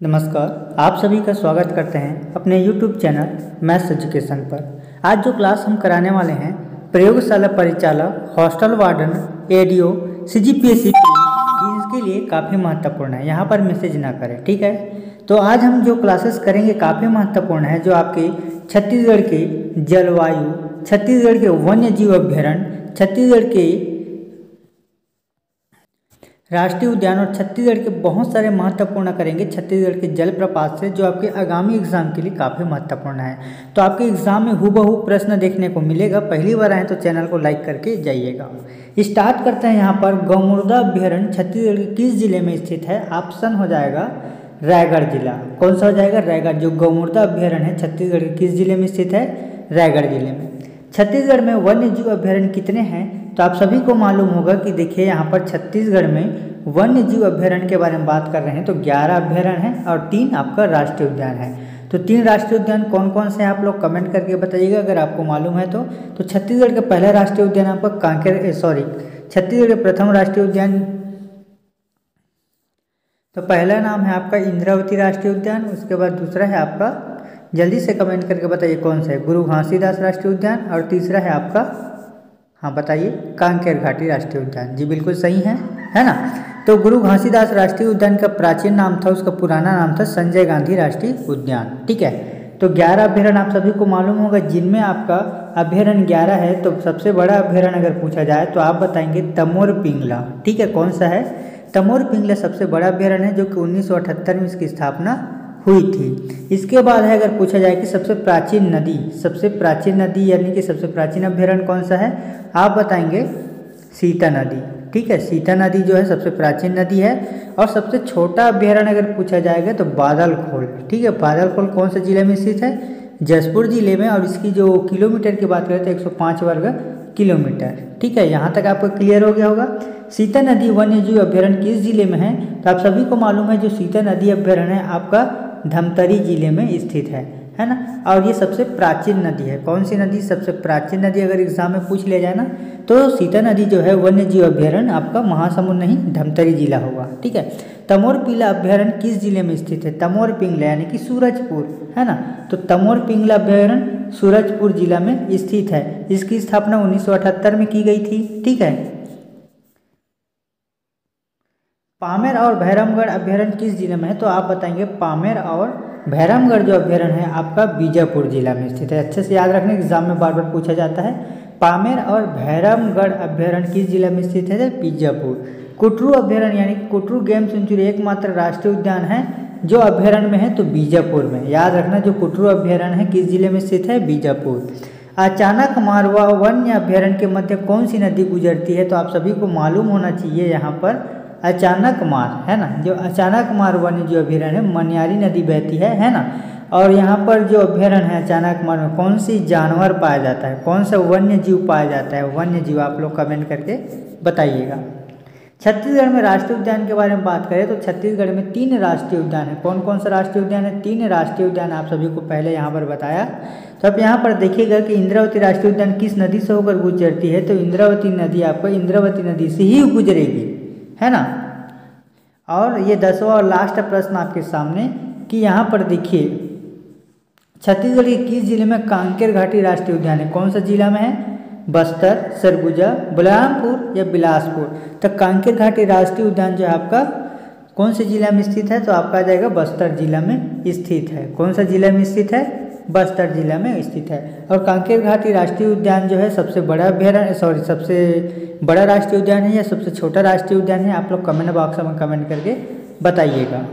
नमस्कार, आप सभी का स्वागत करते हैं अपने YouTube चैनल मैथ्स एजुकेशन पर। आज जो क्लास हम कराने वाले हैं, प्रयोगशाला परिचालक, hostel warden ADO C G P S C इसके लिए काफ़ी महत्वपूर्ण है। यहाँ पर मैसेज ना करें, ठीक है? तो आज हम जो क्लासेस करेंगे, काफ़ी महत्वपूर्ण है, जो आपके छत्तीसगढ़ के जलवायु, छत्तीसगढ़ के वन्य जीव अभ्यारण्य, छत्तीसगढ़ के राष्ट्रीय उद्यान और छत्तीसगढ़ के बहुत सारे महत्वपूर्ण करेंगे। छत्तीसगढ़ के जलप्रपात से, जो आपके आगामी एग्ज़ाम के लिए काफ़ी महत्वपूर्ण है। तो आपके एग्ज़ाम में हूबहू प्रश्न देखने को मिलेगा। पहली बार आए तो चैनल को लाइक करके जाइएगा। स्टार्ट करते हैं यहाँ पर। गौमुर्दा अभ्यारण्य छत्तीसगढ़ के किस ज़िले में स्थित है। ऑप्शन हो जाएगा रायगढ़ जिला। कौन सा हो जाएगा? रायगढ़, जो गौमुर्दा अभ्यारण्य है, छत्तीसगढ़ के किस ज़िले में स्थित है, रायगढ़ ज़िले में। छत्तीसगढ़ में वन्य जीव अभ्यारण्य कितने हैं? तो आप सभी को मालूम होगा कि देखिए यहाँ पर छत्तीसगढ़ में वन्य जीव अभ्यारण्य के बारे में बात कर रहे हैं। तो 11 अभ्यारण्य हैं और तीन आपका राष्ट्रीय उद्यान है। तो तीन राष्ट्रीय उद्यान कौन कौन से हैं आप लोग कमेंट करके बताइएगा, अगर आपको मालूम है तो। तो छत्तीसगढ़ का पहला राष्ट्रीय उद्यान आपका कांकेर सॉरी, छत्तीसगढ़ के प्रथम राष्ट्रीय उद्यान। तो पहला नाम है आपका इंद्रावती राष्ट्रीय उद्यान, उसके बाद दूसरा है आपका, जल्दी से कमेंट करके बताइए कौन सा है। गुरु घासीदास राष्ट्रीय उद्यान और तीसरा है आपका हाँ बताइए, कांकेर घाटी राष्ट्रीय उद्यान। जी, बिल्कुल सही है है ना? तो गुरु घासीदास राष्ट्रीय उद्यान का प्राचीन नाम था, उसका पुराना नाम था संजय गांधी राष्ट्रीय उद्यान, ठीक है? तो ग्यारह अभ्यारण्य आप सभी को मालूम होगा, जिनमें आपका अभ्यारण्य ग्यारह है तो सबसे बड़ा अभ्यारण्य अगर पूछा जाए तो आप बताएँगे तमोर पिंगला, ठीक है? कौन सा है? तमोर पिंगला सबसे बड़ा अभ्यारण्य है, जो कि उन्नीस सौ अठहत्तर में इसकी स्थापना हुई थी। इसके बाद है अगर पूछा जाए कि सबसे प्राचीन नदी, सबसे प्राचीन नदी यानी कि सबसे प्राचीन अभ्यारण्य कौन सा है? आप बताएँगे सीता नदी। ठीक है, सीता नदी जो है सबसे प्राचीन नदी है और सबसे छोटा अभ्यारण्य अगर पूछा जाएगा तो बादल खोल ठीक है बादल खोल कौन से ज़िले में स्थित है? जसपुर ज़िले में और इसकी जो किलोमीटर की बात करें तो 105 वर्ग किलोमीटर। ठीक है, यहाँ तक आपको क्लियर हो गया होगा। सीता नदी वन्य जीव अभ्यारण्य किस ज़िले में है? तो आप सभी को मालूम है जो सीता नदी अभ्यारण्य है, आपका धमतरी ज़िले में स्थित है है ना? और ये सबसे प्राचीन नदी है। कौन सी नदी? सबसे प्राचीन नदी अगर एग्ज़ाम में पूछ लिया जाए ना तो सीता नदी जो है वन्य जीव अभ्यारण्य, आपका महासमुंद नहीं, धमतरी जिला होगा, ठीक है? तमोर पिंगला अभ्यारण्य किस ज़िले में स्थित है? तमोर पिंगला, यानी कि सूरजपुर, है ना? तो तमोर पिंगला अभ्यारण्य सूरजपुर जिला में स्थित है। इसकी स्थापना उन्नीस सौ अठहत्तर में की गई थी, ठीक है? पामेर और भैरमगढ़ अभ्यारण्य किस ज़िले में है? तो आप बताएँगे पामेर और भैरमगढ़ जो अभ्यारण्य है आपका बीजापुर जिला में स्थित है। अच्छे से याद रखने, एग्ज़ाम में बार बार पूछा जाता है। पामेर और भैरमगढ़ अभ्यारण्य किस ज़िले में स्थित है? बीजापुर। कुटरू अभ्यारण्य यानी कुटरू गेम सेंचुरी एकमात्र राष्ट्रीय उद्यान है जो अभ्यारण्य में है तो बीजापुर में। याद रखना, जो कुटरू अभ्यारण्य है, किस ज़िले में स्थित है? बीजापुर। अचानक मारवा वन्य अभ्यारण्य के मध्य कौन सी नदी गुजरती है? तो आप सभी को मालूम होना चाहिए, यहाँ पर अचानक मार, है ना? जो अचानक मार वन्य जीव अभ्यारण्य है, मनियारी नदी बहती है है ना? और यहाँ पर जो अभ्यारण्य है अचानक मार में कौन सी जानवर पाया जाता है? कौन सा वन्य जीव पाया जाता है? वन्य जीव आप लोग कमेंट करके बताइएगा। छत्तीसगढ़ में राष्ट्रीय उद्यान के बारे में बात करें तो छत्तीसगढ़ में तीन राष्ट्रीय उद्यान है। कौन कौन सा राष्ट्रीय उद्यान है? तीन राष्ट्रीय उद्यान आप सभी को पहले यहाँ पर बताया। तो आप यहाँ पर देखिएगा कि इंद्रावती राष्ट्रीय उद्यान किस नदी से होकर गुजरती है तो इंद्रावती नदी आपको इंद्रावती नदी से ही गुजरेगी। है ना? और ये दसवा और लास्ट प्रश्न आपके सामने कि यहाँ पर देखिए, छत्तीसगढ़ के किस ज़िले में कांकेर घाटी राष्ट्रीय उद्यान है? कौन सा जिला में है? बस्तर, सरगुजा, बलरामपुर या बिलासपुर? तो कांकेर घाटी राष्ट्रीय उद्यान जो है आपका कौन से जिला में स्थित है? तो आपका आ जाएगा बस्तर जिला में स्थित है। कौन सा जिला में स्थित है? बस्तर जिला में स्थित है। और कांकेर घाटी राष्ट्रीय उद्यान जो है सबसे बड़ा अभ्यारण्य, सॉरी, सबसे बड़ा राष्ट्रीय उद्यान है या सबसे छोटा राष्ट्रीय उद्यान है? आप लोग कमेंट बॉक्स में कमेंट करके बताइएगा।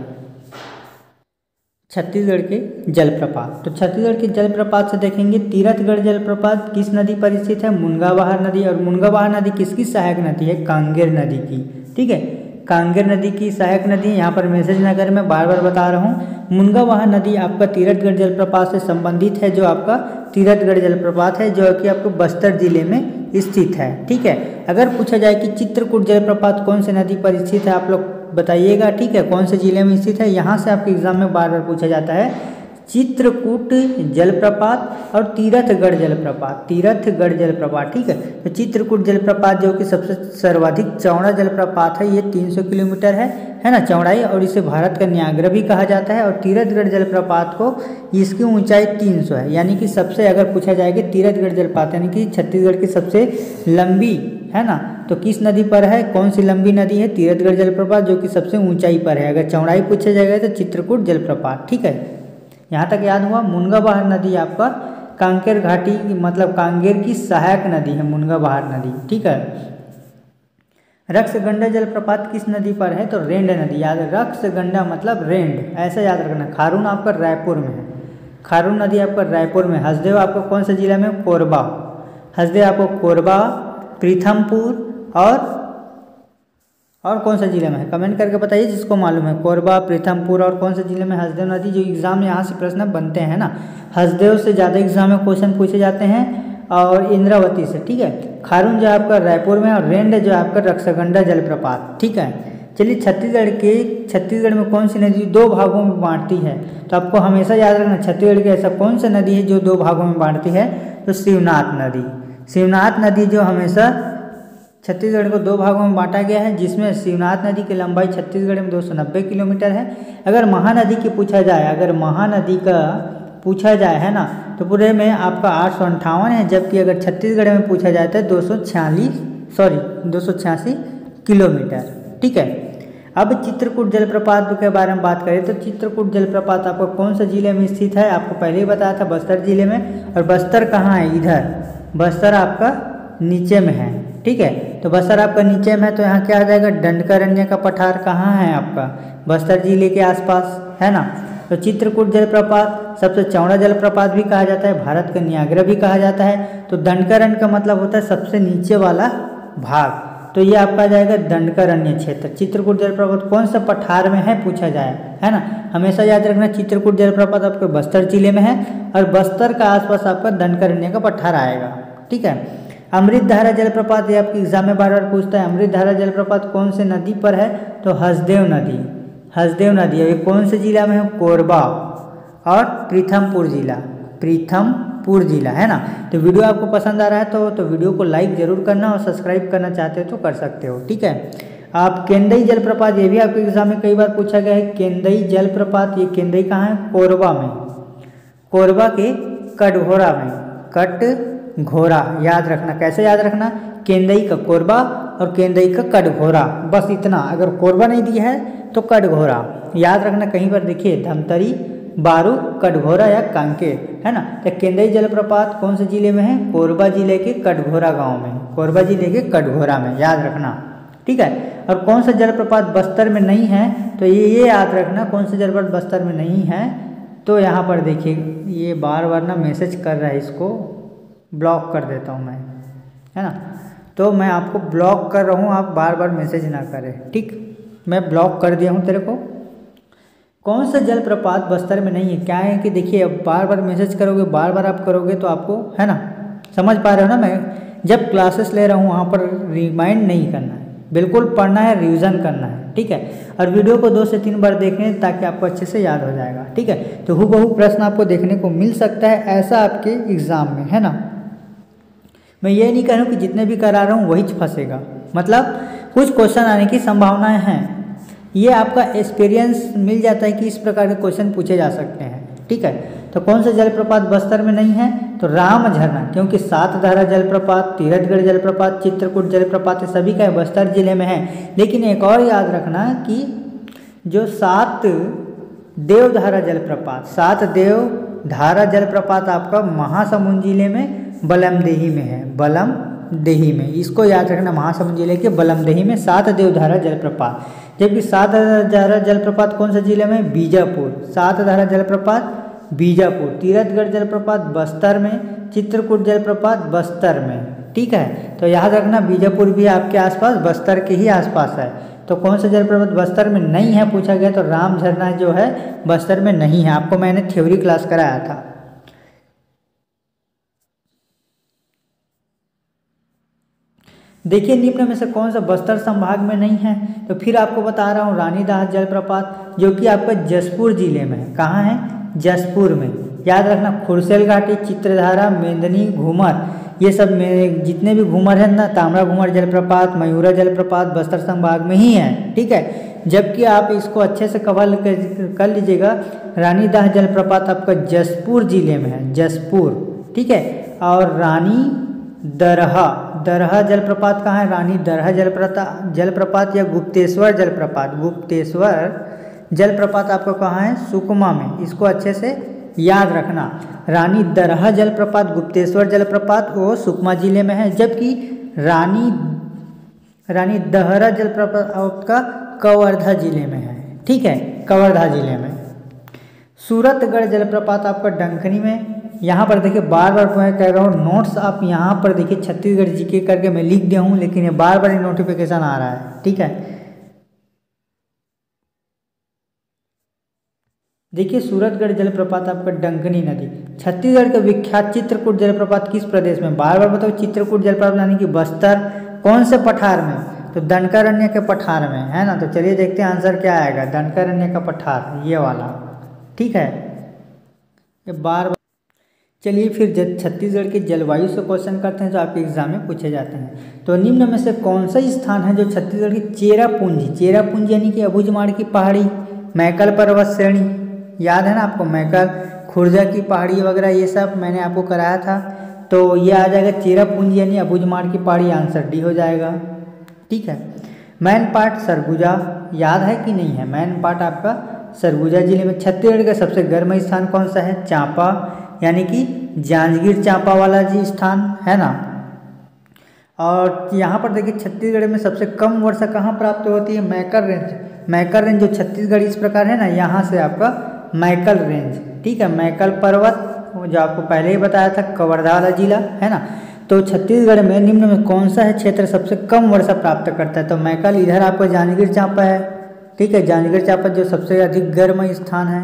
छत्तीसगढ़ के जलप्रपात। तो छत्तीसगढ़ के जलप्रपात से देखेंगे, तीरथगढ़ जलप्रपात किस नदी पर स्थित है? मुनगाबहार नदी। और मुनगाबहार नदी किसकी सहायक नदी है? कांगेर नदी की। ठीक है? कांगेर नदी की सहायक नदी यहाँ पर मैसेज नगर में बार बार बता रहा हूँ मुनगाबहार नदी आपका तीरथगढ़ जलप्रपात से संबंधित है, जो आपका तीरथगढ़ जलप्रपात है, जो कि आपको बस्तर ज़िले में स्थित है। ठीक है? अगर पूछा जाए कि चित्रकूट जलप्रपात कौन से नदी पर स्थित है, आप लोग बताइएगा, ठीक है? कौन से ज़िले में स्थित है? यहाँ से आपके एग्ज़ाम में बार बार पूछा जाता है। चित्रकूट जलप्रपात और तीरथगढ़ जलप्रपात। तीरथगढ़ जलप्रपात, ठीक है? तो चित्रकूट जलप्रपात जो कि सबसे सर्वाधिक चौड़ा जलप्रपात है, ये 300 किलोमीटर है है ना? चौड़ाई, और इसे भारत का न्याग्र भी कहा जाता है, और तीरथगढ़ जलप्रपात को इसकी ऊंचाई 300 है। यानी कि सबसे अगर पूछा जाए कि तीरथगढ़ जलप्रपात, यानी कि छत्तीसगढ़ की सबसे लंबी, है ना? तो किस नदी पर है? कौन सी लंबी नदी है? तीरथगढ़ जलप्रपात, जो कि सबसे ऊंचाई पर है। अगर चौड़ाई पूछा जाएगा तो चित्रकूट जलप्रपात, ठीक है? यहाँ तक याद हुआ मुनगा बहार नदी आपका कांकेर घाटी मतलब कांगेर की सहायक नदी है मुनगा बहार नदी, ठीक है? रक्सगंडा जलप्रपात किस नदी पर है? तो रेंड नदी, याद रक्सगंडा मतलब रेंड, ऐसा याद रखना। खारून आपका रायपुर में है। खारून नदी आपका रायपुर में हसदेव आपका कौन सा जिला में? कोरबा। हसदेव आपको कोरबा प्रीथमपुर और और कौन सा ज़िले में है? कमेंट करके बताइए जिसको मालूम है। कोरबा प्रीथमपुर और कौन से ज़िले में हसदेव नदी जो एग्ज़ाम यहाँ से प्रश्न बनते हैं ना, हसदेव से ज़्यादा एग्ज़ाम में क्वेश्चन पूछे जाते हैं और इंद्रावती से, ठीक है? खारून जो आपका रायपुर में और रेंड जो आपका रक्षागंडा जलप्रपात, ठीक है? चलिए छत्तीसगढ़ के, छत्तीसगढ़ में कौन सी नदी दो भागों में बांटती है? तो आपको हमेशा याद रखना, छत्तीसगढ़ की ऐसा कौन सा नदी है जो दो भागों में बांटती है? तो शिवनाथ नदी। शिवनाथ नदी जो हमेशा छत्तीसगढ़ को दो भागों में बांटा गया है, जिसमें शिवनाथ नदी की लंबाई छत्तीसगढ़ में 290 किलोमीटर है। अगर महानदी की पूछा जाए, अगर महानदी का पूछा जाए, है ना तो पूरे में आपका आठ सौ अंठावन है, जबकि अगर छत्तीसगढ़ में पूछा जाए तो दो सौ छियालीस सॉरी दो सौ छियासी किलोमीटर, ठीक है। अब चित्रकूट जलप्रपात के बारे में बात करें तो चित्रकूट जलप्रपात आपको कौन सा ज़िले में स्थित है? आपको पहले ही बताया था बस्तर ज़िले में। और बस्तर कहाँ है? इधर। बस्तर आपका नीचे में है। ठीक है? तो बस्तर आपका नीचे में तो यहाँ क्या आ जाएगा? दंडकारण्य का पठार कहाँ है आपका? बस्तर ज़िले के आसपास, है ना? तो चित्रकूट जलप्रपात, सबसे चौड़ा जलप्रपात भी कहा जाता है, भारत का न्याग्र भी कहा जाता है। तो दंडकारण्य का मतलब होता है सबसे नीचे वाला भाग। तो ये आपका जाएगा दंडकारण्य क्षेत्र। चित्रकूट जलप्रपात कौन सा पठार में है, पूछा जाए, है ना? हमेशा याद रखना, चित्रकूट जलप्रपात आपके बस्तर ज़िले में है, और बस्तर का आसपास आपका दंडकारण्य का पठार आएगा। ठीक है? अमृत धारा जलप्रपात, ये आपके एग्ज़ाम में बार बार पूछता है अमृत धारा जलप्रपात कौन से नदी पर है? तो हसदेव नदी। हसदेव नदी, ये कौन से जिला में है? कोरबा और प्रीथमपुर जिला। प्रीथमपुर जिला, है ना? तो वीडियो आपको पसंद आ रहा है तो तो वीडियो को लाइक ज़रूर करना और सब्सक्राइब करना चाहते हो तो कर सकते हो, ठीक है? आप केंदई जलप्रपात, ये भी आपके एग्ज़ाम में कई बार पूछा गया है, केंदई जलप्रपात, ये केंदई कहाँ है? कोरबा में। कोरबा के कटघोरा में। कट घोरा। याद रखना। कैसे याद रखना? केंदई का कोरबा और केंदई का कटघोरा बस इतना। अगर कोरबा नहीं दिया है तो कटघोरा याद रखना कहीं पर देखिए, धमतरी, बारू कटघोरा या कांके, है ना? तो केंदई जलप्रपात कौन से ज़िले में है? कोरबा ज़िले के कटघोरा गाँव में। कोरबा ज़िले के कटघोरा में। याद रखना। ठीक है? और कौन सा जलप्रपात बस्तर में नहीं है? तो ये ये याद रखना। कौन सा जलप्रपात बस्तर में नहीं है? तो यहाँ पर देखिए, ये बार बार ना मैसेज कर रहा है इसको। ब्लॉक कर देता हूँ मैं, है ना? तो मैं आपको ब्लॉक कर रहा हूँ, आप बार बार मैसेज ना करें, ठीक? मैं ब्लॉक कर दिया हूँ तेरे को। कौन सा जलप्रपात बस्तर में नहीं है? क्या है कि देखिए, अब बार बार मैसेज करोगे, बार बार आप करोगे तो आपको, है ना? समझ पा रहे हो ना मैं? जब क्लासेस ले रहा हूँ, वहाँ पर रिमाइंड नहीं करना है। बिल्कुल पढ़ना है रिविज़न करना है, ठीक है? और वीडियो को दो से तीन बार देखें ताकि आपको अच्छे से याद हो जाएगा, ठीक है? तो हु प्रश्न आपको देखने को मिल सकता है ऐसा आपके एग्ज़ाम में, है ना? मैं ये नहीं कह रहा हूँ कि जितने भी करा रहा हूँ वही फंसेगा। मतलब कुछ क्वेश्चन आने की संभावनाएँ हैं। ये आपका एक्सपीरियंस मिल जाता है कि इस प्रकार के क्वेश्चन पूछे जा सकते हैं। ठीक है? तो कौन सा जलप्रपात बस्तर में नहीं है? तो राम झरना क्योंकि सात धारा जलप्रपात, तीरथगढ़ जलप्रपात, चित्रकूट जलप्रपात सभी का बस्तर ज़िले में है। लेकिन एक और याद रखना कि जो सात देवधारा जलप्रपात। सात देव धारा जलप्रपात आपका महासमुंद ज़िले में बलमदेही में है। बलम देही में। इसको याद रखना, महासमुंद ज़िले के बलमदेही में सात देवधारा जलप्रपात। जबकि सात धारा जलप्रपात कौन सा ज़िले में? बीजापुर। सात धारा जलप्रपात, बीजापुर। तीरथगढ़ जलप्रपात, बस्तर में। चित्रकूट जलप्रपात, बस्तर में। ठीक है? तो याद रखना, बीजापुर भी आपके आसपास, बस्तर के ही आसपास है। तो कौन सा जलप्रपात बस्तर में नहीं है पूछा गया तो राम झरना जो है बस्तर में नहीं है। आपको मैंने थ्योरी क्लास कराया था। देखिए, निम्न में से कौन सा बस्तर संभाग में नहीं है? तो फिर आपको बता रहा हूँ, रानीदास जलप्रपात, जो कि आपका जसपुर ज़िले में है। कहाँ है? जसपुर में। याद रखना खुरसेल घाटी चित्रधारा, मेंदनी, घूमर। ये सब में जितने भी घूमर हैं ना, तामरा घूमर, जलप्रपात, मयूरा जलप्रपात, बस्तर संभाग में ही है, ठीक है? जबकि आप इसको अच्छे से कवर कर लीजिएगा रानी दाह जलप्रपात आपका जसपुर ज़िले में है, जसपुर, ठीक है? और रानी दरहा दरहा जलप्रपात कहाँ है? रानी दरहा जलप्रपात जलप्रपात या गुप्तेश्वर जलप्रपात गुप्तेश्वर जलप्रपात आपका कहाँ है? सुकमा में, इसको अच्छे से याद रखना। रानी दरहा जलप्रपात, गुप्तेश्वर जलप्रपात वो सुकमा ज़िले में है, जबकि रानी रानी दहरा जलप्रपात आपका कवर्धा ज़िले में है। ठीक है, कवर्धा ज़िले में। सूरतगढ़ जलप्रपात आपका डंकनी में। यहाँ पर देखिए बार बार मैं कह रहा हूँ नोट्स आप यहाँ पर देखिए, छत्तीसगढ़ जीके करके मैं लिख दिया हूँ, लेकिन ये बार बार ये नोटिफिकेशन आ रहा है। ठीक है देखिए सूरतगढ़ जलप्रपात आपका डंकनी नदी। छत्तीसगढ़ का विख्यात चित्रकूट जलप्रपात किस प्रदेश में? बार बार बताओ, चित्रकूट जलप्रपात यानी कि बस्तर, कौन से पठार में? तो दंडकारण्य के पठार में, है ना? तो चलिए देखते हैं आंसर क्या आएगा। दंडकारण्य का पठार, ये वाला। ठीक है? ये बार बार चलिए फिर जब छत्तीसगढ़ के जलवायु से क्वेश्चन करते हैं जो आपके एग्ज़ाम में पूछे जाते हैं। तो निम्न में से कौन सा स्थान है जो छत्तीसगढ़ की चेरा पूंजी चेरा पूंजी यानी कि अबुझमाड़ की पहाड़ी, मैकल पर्वत श्रेणी याद है ना आपको? मैकल खुर्जा की पहाड़ी वगैरह ये सब मैंने आपको कराया था। तो ये आ जाएगा चेरा पूंजी यानी अबुझमाड़ की पहाड़ी, आंसर डी हो जाएगा। ठीक है? मैन पार्ट सरगुजा, याद है कि नहीं है? मैन पार्ट आपका सरगुजा ज़िले में छत्तीसगढ़ का सबसे गर्म स्थान कौन सा है? चांपा, यानी कि जांजगीर चांपा वाला जी स्थान, है ना? और यहाँ पर देखिए, छत्तीसगढ़ में सबसे कम वर्षा कहाँ प्राप्त होती है? मैकर रेंज मैकर रेंज जो छत्तीसगढ़ इस प्रकार है ना, यहाँ से आपका मैकल रेंज, ठीक है? मैकल पर्वत, जो आपको पहले ही बताया था कवर्धा जिला, है ना? तो छत्तीसगढ़ में निम्न में कौन सा है क्षेत्र सबसे कम वर्षा प्राप्त करता है? तो मैकल इधर आपको जांजगीर चांपा है, ठीक है? जांजगीर चांपा जो सबसे अधिक गर्म स्थान है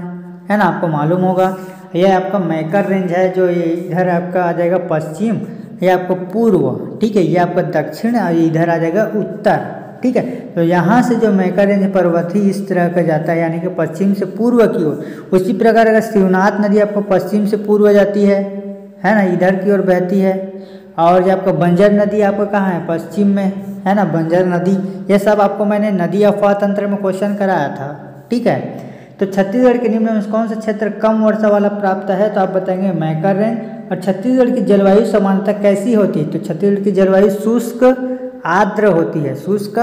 है ना? आपको मालूम होगा, यह आपका मैकर रेंज है, जो ये इधर आपका आ जाएगा पश्चिम ये आपको पूर्व, ठीक है? ये आपका दक्षिण और इधर आ जाएगा उत्तर। ठीक है? तो यहाँ से जो मैका रेंज पर्वत ही इस तरह का जाता है, यानी कि पश्चिम से पूर्व की ओर, उसी प्रकार अगर शिवनाथ नदी आपको पश्चिम से पूर्व जाती है है ना, इधर की ओर बहती है, और जो आपका बंजर नदी आपका कहाँ है? पश्चिम में, है ना, बंजर नदी, ये सब आपको मैंने नदी अफवाह तंत्र में क्वेश्चन कराया था, ठीक है? तो छत्तीसगढ़ के निम्न में कौन सा क्षेत्र कम वर्षा वाला प्राप्त है? तो आप बताएँगे मैकर रेंज और छत्तीसगढ़ की जलवायु समानता कैसी होती है? तो छत्तीसगढ़ की जलवायु शुष्क आर्द्र होती है, शुष्क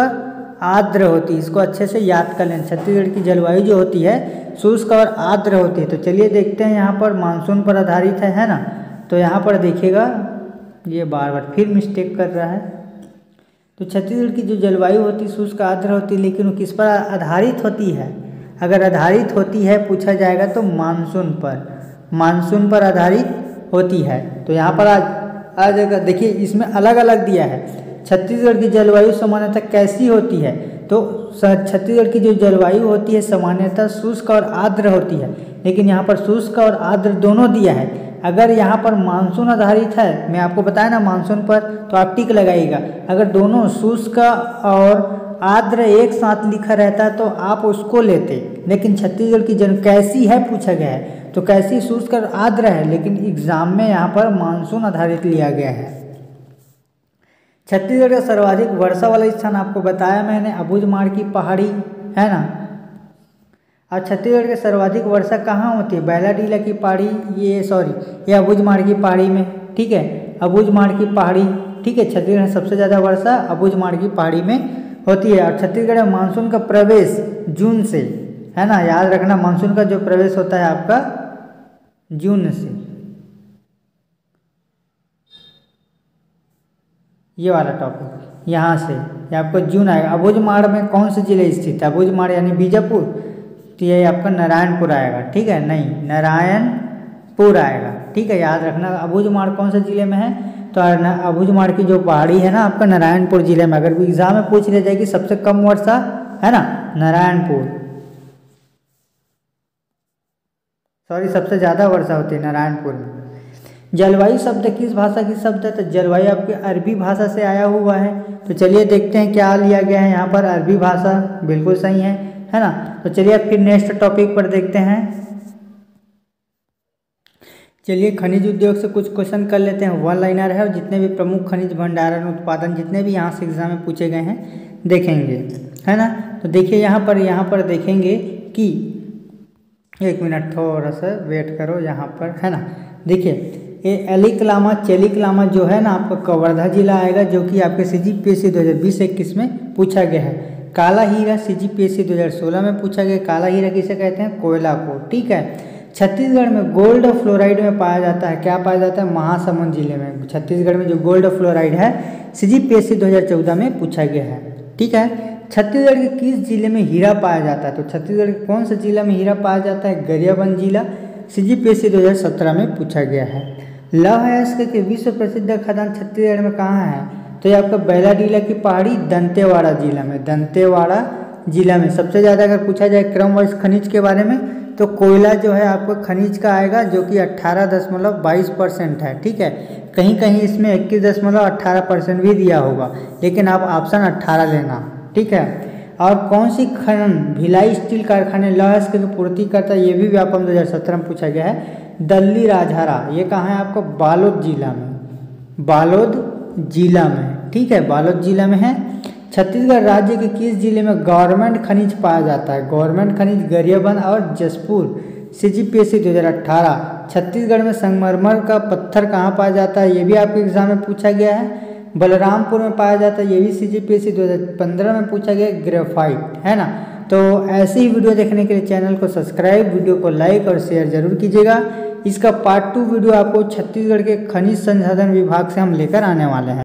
आर्द्र होती है। इसको अच्छे से याद कर लें। छत्तीसगढ़ की जलवायु जो होती है, शुष्क और आर्द्र होती है। तो चलिए देखते हैं यहाँ पर मानसून पर आधारित है है ना? तो यहाँ पर देखिएगा, ये बार बार फिर मिस्टेक कर रहा है। तो छत्तीसगढ़ की जो जलवायु होती है शुष्क आर्द्र होती है लेकिन वो किस पर आधारित होती है? अगर आधारित होती है, पूछा जाएगा तो मानसून पर। मानसून पर आधारित होती है। तो यहाँ पर आज आ जाएगा देखिए, इसमें अलग अलग दिया है। छत्तीसगढ़ की जलवायु सामान्यतः कैसी होती है? तो छत्तीसगढ़ की जो जलवायु होती है सामान्यतः शुष्क और आर्द्र होती है। लेकिन यहाँ पर शुष्क और आर्द्र दोनों दिया है। अगर यहाँ पर मानसून आधारित है, मैं आपको बताया ना मानसून पर तो आप टिक लगाइएगा। अगर दोनों शुष्क और आर्द्र एक साथ लिखा रहता तो आप उसको लेते। लेकिन छत्तीसगढ़ की जन कैसी है, पूछा गया है। तो कैसी शुष्क और आर्द्र है? लेकिन एग्ज़ाम में यहाँ पर मानसून आधारित लिया गया है। छत्तीसगढ़ का सर्वाधिक वर्षा वाला स्थान आपको बताया मैंने अबुझमाड़ की पहाड़ी, है ना? और छत्तीसगढ़ के सर्वाधिक वर्षा कहाँ होती है? बैलाडीला की पहाड़ी, ये सॉरी ये अबुझमाड़ की पहाड़ी में, ठीक है? अबुझमाड़ की पहाड़ी, ठीक है? छत्तीसगढ़ में सबसे ज़्यादा वर्षा अबुझमाड़ की पहाड़ी में होती है। और छत्तीसगढ़ में मानसून का प्रवेश जून से, है ना? याद रखना, मानसून का जो प्रवेश होता है आपका जून से। ये वाला टॉपिक यहाँ से, ये आपको जून आएगा। अबुझमाड़ में कौन से ज़िले स्थित है? अबुझमाड़ यानी बीजापुर। तो ये आपका नारायणपुर आएगा, ठीक है? नहीं, नारायणपुर आएगा, ठीक है? याद रखना अबुझमाड़ कौन से ज़िले में है? तो अबुझमाड़ की जो पहाड़ी है ना, आपका नारायणपुर ज़िले में। अगर एग्ज़ाम में पूछ लिया जाएगी, सबसे कम वर्षा, है ना? नारायणपुर। सॉरी सबसे ज़्यादा वर्षा होती है नारायणपुर में। जलवायु शब्द किस भाषा की शब्द है? तो जलवायु आपके अरबी भाषा से आया हुआ है। तो चलिए देखते हैं क्या लिया गया है। यहाँ पर अरबी भाषा बिल्कुल सही है है ना? तो चलिए फिर नेक्स्ट टॉपिक पर देखते हैं। चलिए खनिज उद्योग से कुछ क्वेश्चन कर लेते हैं। वन लाइनर है और जितने भी प्रमुख खनिज भंडारण, उत्पादन, जितने भी यहाँ से एग्ज़ाम में पूछे गए हैं, देखेंगे, है ना? तो देखिए यहाँ पर यहाँ पर देखेंगे कि, एक मिनट थोड़ा सा वेट करो यहाँ पर, है ना? देखिए ये एलिकलामा, चेलिकलामा जो है ना, आपका कवर्धा जिला आएगा, जो कि आपके सी जी पी एस सी दो हज़ार बीस इक्कीस में पूछा गया है। काला हीरा सी जी पी एस सी दो हज़ार सोलह में पूछा गया। काला हीरा किसे कहते हैं? कोयला को ठीक है? छत्तीसगढ़ में गोल्ड फ्लोराइड में पाया जाता है। क्या पाया जाता है? महासमुंद ज़िले में। छत्तीसगढ़ में जो गोल्ड फ्लोराइड है सी जी पी एस सी दो हज़ार चौदह में पूछा गया है। ठीक है? छत्तीसगढ़ के किस ज़िले में हीरा पाया जाता है? तो छत्तीसगढ़ के कौन से जिला में हीरा पाया जाता है? गरियाबंद जिला। सी जी पी एस सी दो हज़ार सत्रह में पूछा गया है। लौह अयस्क के विश्व प्रसिद्ध खदान छत्तीसगढ़ में कहाँ है? तो ये आपका बैलाडीला की पहाड़ी दंतेवाड़ा जिला में, दंतेवाड़ा जिला में। सबसे ज़्यादा अगर पूछा जाए क्रम खनिज के बारे में तो कोयला जो है आपको खनिज का आएगा, जो कि अट्ठारह दशमलव बाईस परसेंट है, ठीक है? कहीं कहीं इसमें इक्कीस दशमलव अट्ठारह परसेंट भी दिया होगा, लेकिन आप ऑप्शन अट्ठारह लेना, ठीक है? और कौन सी खनन, भिलाई स्टील कारखाने लॉयस की पूर्ति करता है, ये भी व्यापम 2017 में पूछा गया है। दल्ली राजहरा, ये कहाँ है आपको? बालोद जिला में। बालोद जिला में, ठीक है? बालोद जिला में है। छत्तीसगढ़ राज्य के किस ज़िले में गवर्नमेंट खनिज पाया जाता है? गवर्नमेंट खनिज गरियाबंद और Jashpur C G P S C दो हज़ार अट्ठारह छत्तीसगढ़ में संगमरमर का पत्थर कहाँ पाया जाता है? ये भी आपके एग्ज़ाम में पूछा गया है। बलरामपुर में पाया जाता है, ये भी सी जी पी एस सी दो हज़ार पंद्रह में पूछा गया ग्रेफाइट, है ना? तो ऐसे ही वीडियो देखने के लिए चैनल को सब्सक्राइब, वीडियो को लाइक और शेयर ज़रूर कीजिएगा। इसका पार्ट टू वीडियो आपको छत्तीसगढ़ के खनिज संसाधन विभाग से हम लेकर आने वाले हैं।